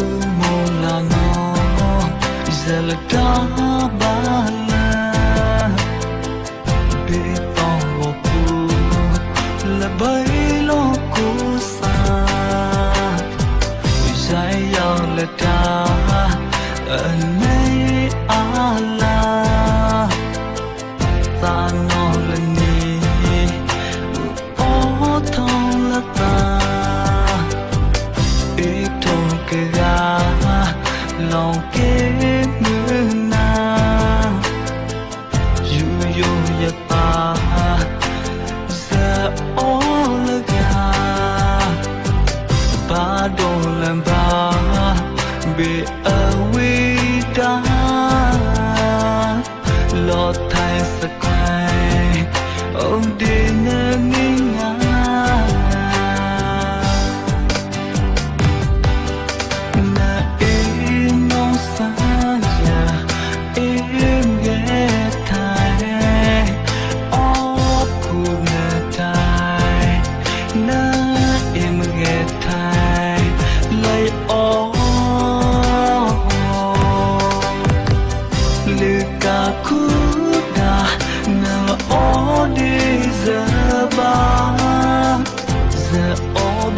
Kumulango Zalakabala Bitong Labay ke lòng ke nữ na. Yu yu ya pa za o la ga ba do lam ba be a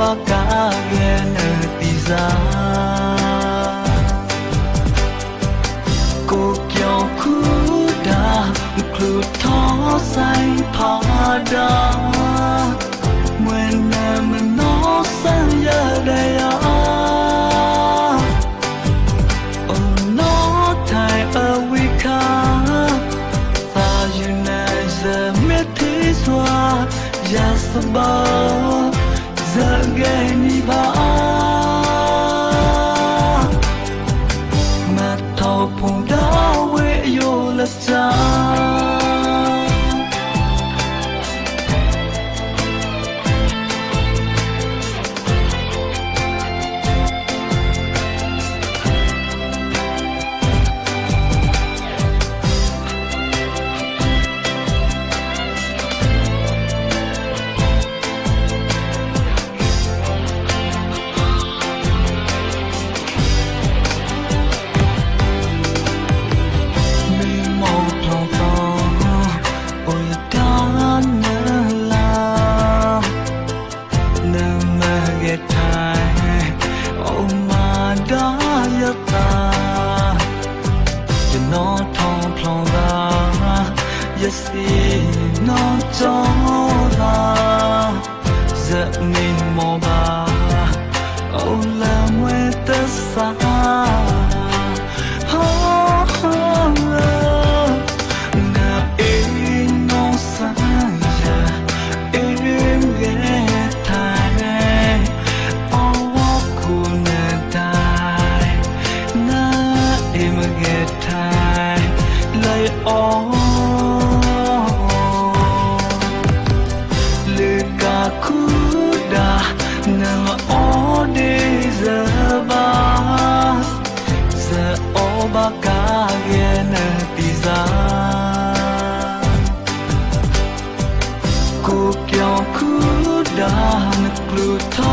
ba ka gen ti za cô kêu khu da khu thó sai pa da when em nó sang giờ đây ya oh nó thay ở ka ta you know the myth is what just about zalgeni ba yata you know ton plon da yes no ton da za min mo ba oh la muerte sa thai lấy ó lê ca cú đà nàng ó đi giờ ba. Giờ ó ba ca ghé nè pizza cô kéo cú đà nực lù thó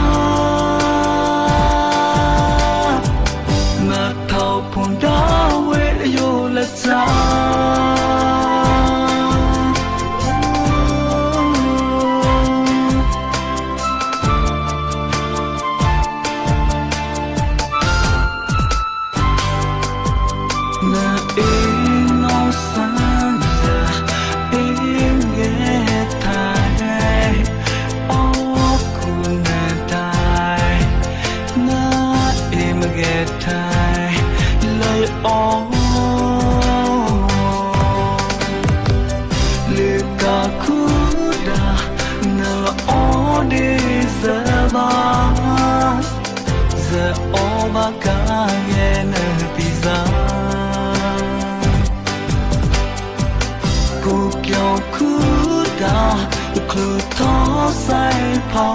biệt thai, lời ô lika kuda na o de zaba ze o ba. Ka ye na cô ku kyo kuda ku to say pa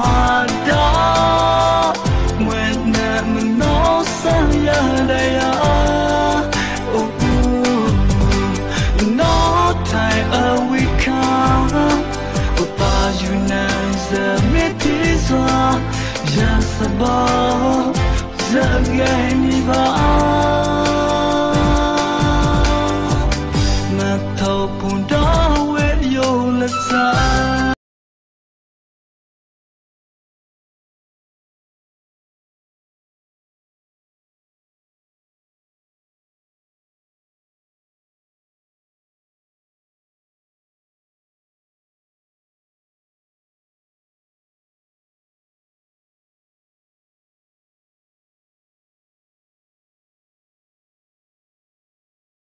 bo giờ gai mi va na thâu pun da wet yo la sai